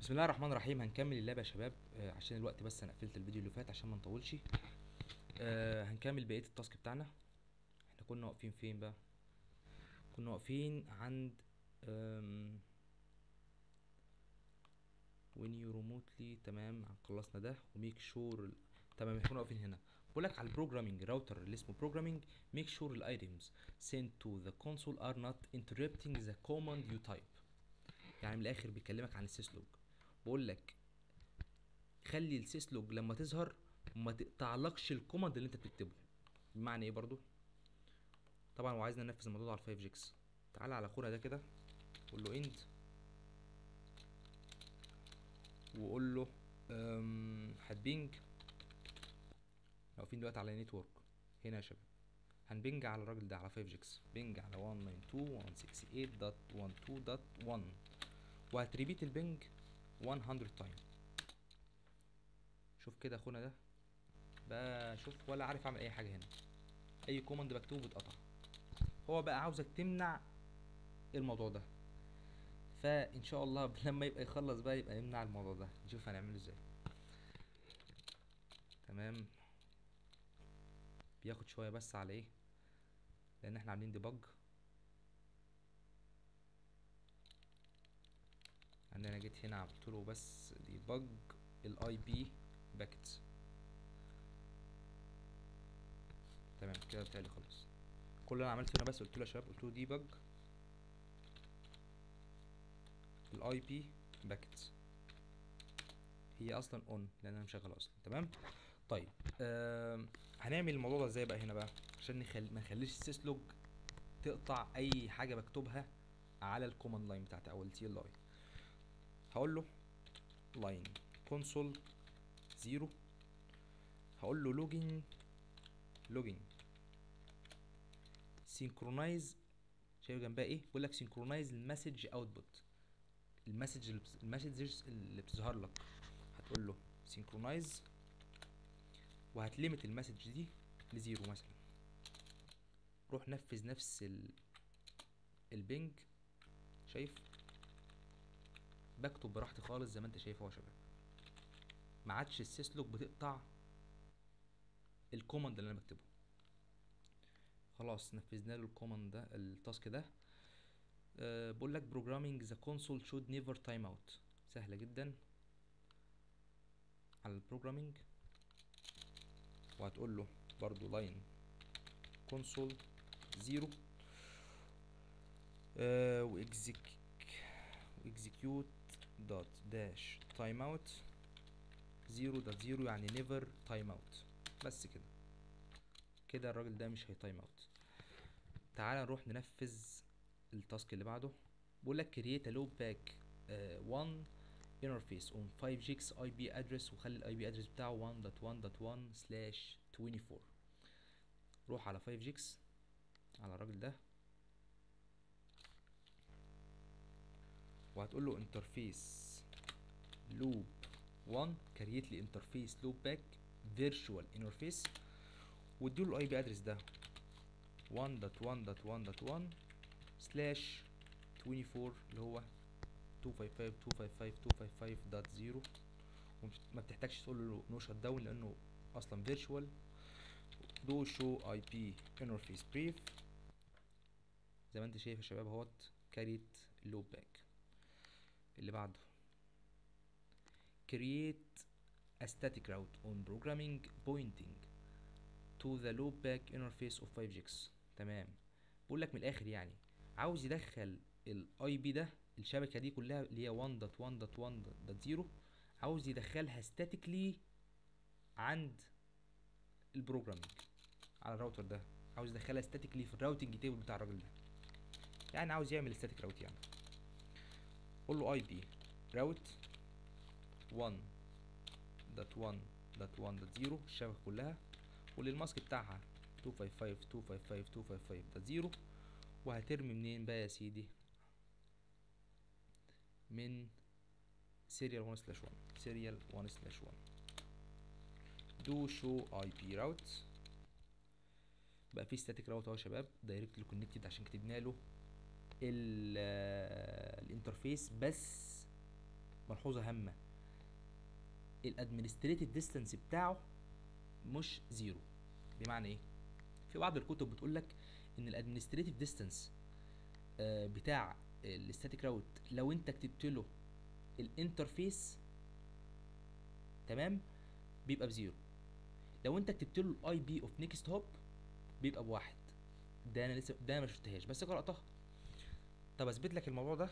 بسم الله الرحمن الرحيم. هنكمل ال lab يا شباب. آه، عشان الوقت بس أنا قفلت الفيديو اللي فات عشان ما نطولش. آه، هنكمل بقية ال task بتاعنا. إحنا كنا واقفين فين بقى؟ كنا واقفين عند when you remotely تمام خلصنا ده. و make sure تمام إحنا كنا واقفين هنا. بقول لك على ال programming router اللي اسمه programming sure the items sent to the console are not interrupting the command you type. يعني من الآخر بيكلمك عن ال syslog بقول لك خلي ال syslog لما تظهر ما تقطعلكش ال command اللي انت بتكتبه. بمعنى إيه برضو؟ طبعا هو عايزنا ننفذ الموضوع على 5 GX تعالى على اخونا ده كده قول له end وقول له هت ping واقفين دلوقتي على network هنا يا شباب. هن ping على الراجل ده على 5 GX ping على 192.168.12.1 وهت repeat ال ping 100 time شوف كده أخونا ده. بقى شوف ولا عارف أعمل أي حاجة هنا. أي command بكتبه بيتقطع هو بقى عاوزك تمنع الموضوع ده. فإن شاء الله لما يبقى يخلص بقى يبقى يمنع الموضوع ده. نشوف هنعمله إزاي. تمام. بياخد شوية بس على إيه؟ لأن إحنا عاملين debug عندنا جيت هنا عملت له بس debug ال IP packets تمام كده بتهيألي خلاص. كل اللي أنا عملته هنا بس قلت له يا شباب قلت له debug ال IP packets هي أصلا on لأن أنا مشغل أصلا. تمام؟ طيب آم، هنعمل الموضوع ده إزاي بقى هنا بقى؟ عشان نخل... ما نخليش ال syslog تقطع أي حاجة بكتبها على ال command line بتاعتي أو ال CLI هقول له line console zero هقول له logging logging synchronous شايف جنبها إيه؟ بيقول لك synchronize ال message output ال message ال messages اللي بتظهر لك. هتقول له synchronize وهت limit ال message دي ل zero مثلا. روح نفذ نفس ال ال ping. شايف؟ بكتب براحتي خالص زي ما انت شايف اهو يا شباب. ما عادش ال syslog بتقطع ال command اللي أنا بكتبه. خلاص نفذنا له ال command ده ال task ده. أه بقول لك programming the console should never time out. سهلة جدا. على البروجرامينج وهتقول له برضو line console زيرو أه وإكزيك execute dot dash timeout. زيرو دوت زيرو يعني never timeout. بس كده. كده الراجل ده مش هي time out تعال نروح ننفذ ال task اللي بعده. بقول لك create a loopback uh, 1 interface on 5 gigs IP address وخلي ال IP address بتاعه 1.1.1 slash 24 روح على 5 gigs على الراجل ده. وهتقول له interface loop 1 create لي interface loopback virtual interface. واديله ال IP address ده. 1.1.1.1 slash 24 اللي هو 255.255.255.0 وما بتحتاجش تقول له no shutdown لأنه أصلا virtual do show IP interface brief زي ما أنت شايف يا شباب أهوت create loopback اللي بعده. Create a static route on programming pointing to the loopback interface of 5GX تمام. بقول لك من الآخر يعني عاوز يدخل ال IP ده الشبكة دي كلها اللي هي 1.1.1.0 عاوز يدخلها statically عند ال programming على الراوتر ده. عاوز يدخلها statically في ال routing table بتاع الراجل ده. يعني عاوز يعمل static route يعني. قول له اي بي راوت 1.1.1.0 الشبكة كلها. وللماسك بتاعها 255.255.255.0 وهترمي منين بقى يا سيدي؟ من serial 1 slash 1 serial 1 slash 1 do show IP route. بقى في static route أهو يا شباب directly connected عشان كتبنا له. ال interface بس ملحوظة هامة. ال administrative distance بتاعه مش zero بمعنى إيه؟ في بعض الكتب بتقول لك إن ال administrative distance بتاع ال static route لو أنت كتبت له ال interface تمام؟ بيبقى ب zero. لو أنت كتبت له ال IP of next hop بيبقى بواحد. ده أنا لسه ده أنا ما شفتهاش بس قرأتها. طب أثبت لك الموضوع ده.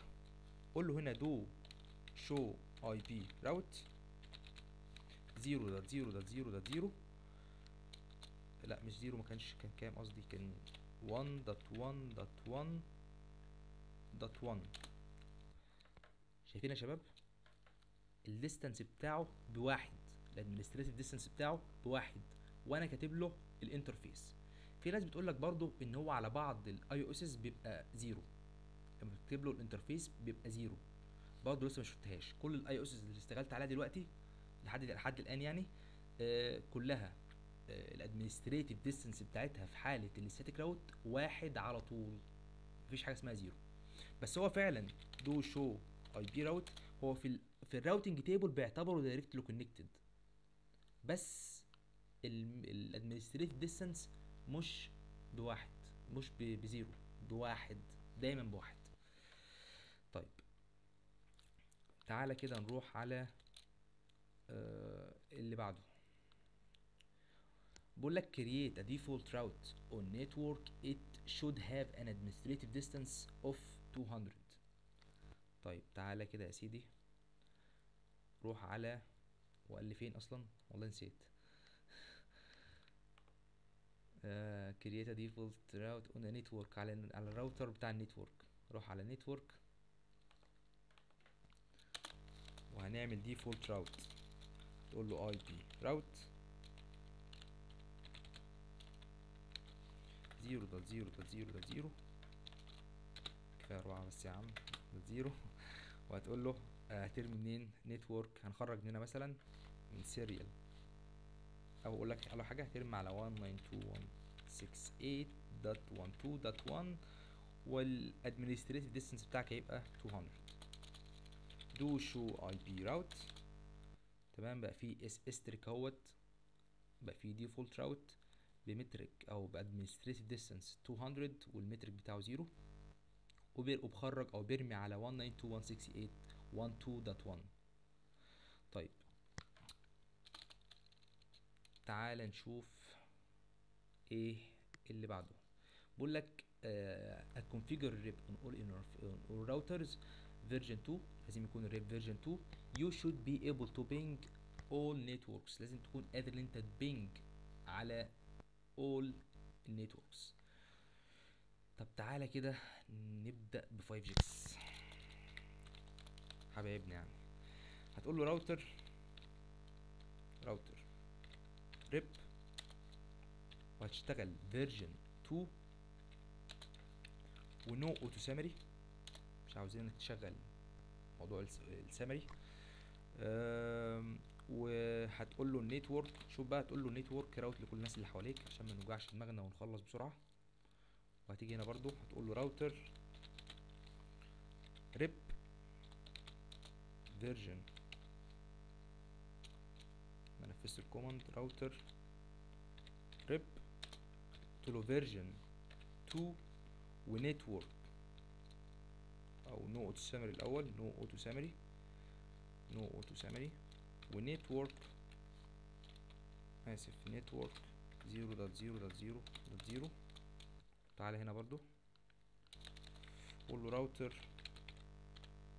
قول له هنا do show IP route zero dot zero dot zero dot zero. لا مش zero ما كانش كان كام قصدي؟ كان 1 dot 1 dot 1 dot 1 شايفين يا شباب؟ ال distance بتاعه بواحد. ال administrative distance بتاعه بواحد. وأنا كاتب له ال interface. في ناس بتقول لك برضو إن هو على بعض ال IOS بيبقى zero. لما تكتب له ال interface بيبقى zero. برضه لسه ما شفتهاش. كل ال IOS اللي اشتغلت عليها دلوقتي لحد لحد الآن يعني آه كلها آه ال administrative distance بتاعتها في حالة ال static route واحد على طول. مفيش حاجة اسمها zero. بس هو فعلا do show IP route. هو في ال في ال routing table بيعتبره directly connected بس ال administrative distance مش بواحد مش ب zero بواحد دايما بواحد طيب تعالى كده نروح على آه اللي بعده. بقول لك create a default route on network. It should have an administrative distance of 200 طيب تعالى كده يا سيدي. روح على وقال لي فين أصلا؟ والله نسيت. آه create a default route on a network. على على الراوتر بتاع ال network. روح على network وهنعمل default route تقول له IP route. zero dot zero dot zero dot zero. كفاية أربعة بس يا عم. dot zero. وهتقول له آه، هترمي منين؟ network هنخرج منها مثلا من serial أو أقول لك على حاجة هترمي على 192.168.12.1 وال administrative distance بتاعك هيبقى 200 show ip route تمام؟ بقى في S asterisk اهوت. بقى في default route ب metric أو ب administrative distance 200 وال metric بتاعه zero وبير- وبخرج أو بيرمي على 192.168.12.1 طيب. تعال نشوف إيه اللي بعده. بقول لك uh, configure RIP on all on all routers. Version 2 لازم يكون ال RIP version 2 you should be able to ping all networks. لازم تكون قادر ان انت ت ping على all networks. طب تعالى كده نبدأ ب 5 جيكس حبايبنا يعني. هتقول له router router rip وهتشتغل version 2 و no auto summary مش عاوزينك تشغل موضوع الس- ال summary. وهتقول له ال network شوف بقى تقول له network route لكل الناس اللي حواليك عشان ما نوجعش دماغنا ونخلص بسرعة. وهتيجي هنا برضو هتقول له router rip version. نفذت ال command router rip قلت له version 2 و network. أو no auto summary الأول no auto summary no auto summary و network آسف network 0.0.0.0 تعالى هنا برضو. قول له router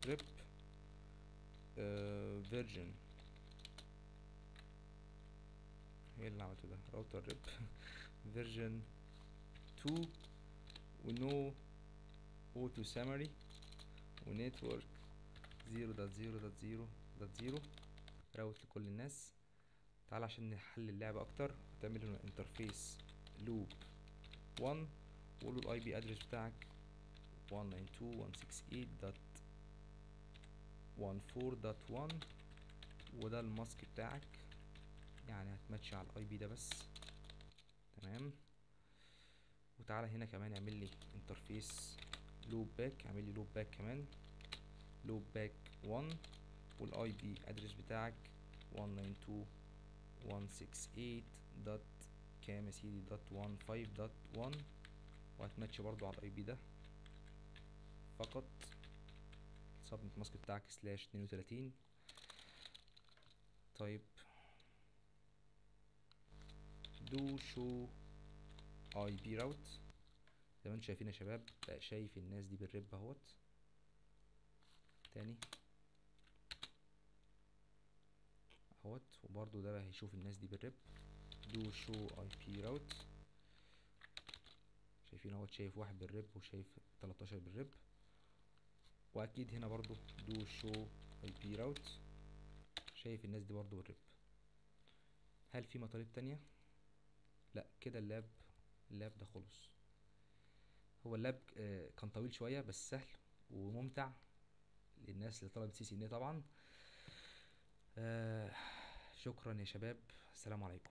rip version إيه اللي عملته ده؟ router rip version 2 و no auto summary و network 0.0.0.0 route لكل الناس. تعال عشان نحل اللعبة أكتر. هتعمل له interface loop 1 وقول له ال IP address بتاعك 192.168.14.1 وده ال mask بتاعك. يعني هتماتش على ال IP ده بس. تمام. وتعالى هنا كمان اعمل لي interface loopback اعمل لي loopback كمان. loopback 1 وال IP address بتاعك 192 168 dot كام يا سيدي dot 15 dot 1 وهتماتش برضو على ال IP ده. فقط ال subnet mask بتاعك slash 32 طيب. show ip route زي ما أنتم شايفين يا شباب شايف الناس دي بال RIP اهوت. تاني. اهوت وبرضو ده بقى هيشوف الناس دي بال RIP. do show ip route شايفين اهوت شايف واحد بال RIP وشايف 13 بال RIP. واكيد هنا برضو do show ip route شايف الناس دي برضو بال RIP. هل في مطالب تانية؟ لا كده ال lab ال lab ده خلص. هو ال lab آه، كان طويل شوية بس سهل وممتع للناس اللي طلبت CCNA طبعا. آه، شكرا يا شباب. السلام عليكم.